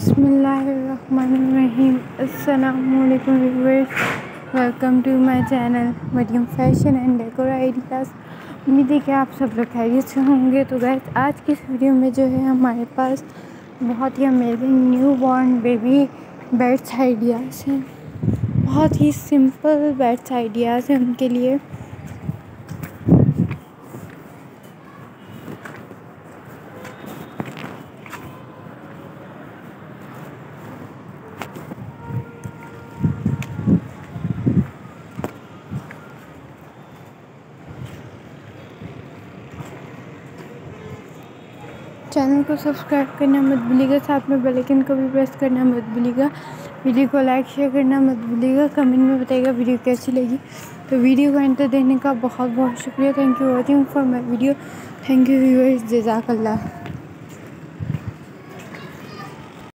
बसमीम अल्लाम welcome to my channel Maryam fashion and decor ideas. उम्मीद है कि आप सब लोग खैरियत से होंगे। तो गैस आज की इस वीडियो में जो है हमारे पास बहुत ही amazing newborn baby beds ideas हैं। बहुत ही सिंपल बेड्स आइडियाज़ हैं उनके लिए। चैनल को सब्सक्राइब करना मत भूलिएगा, साथ में बेल आइकन को भी प्रेस करना मत भूलिएगा। वीडियो को लाइक, शेयर करना मत भूलिएगा, कमेंट में बताइएगा वीडियो कैसी लगी। तो वीडियो को एंटर देने का बहुत बहुत शुक्रिया। Thank you watching for my video thank you viewers जजाकल्ला।